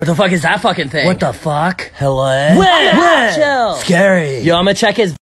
What the fuck is that fucking thing? What the fuck? Hello? What? Chill. Scary. Yo, I'm gonna check his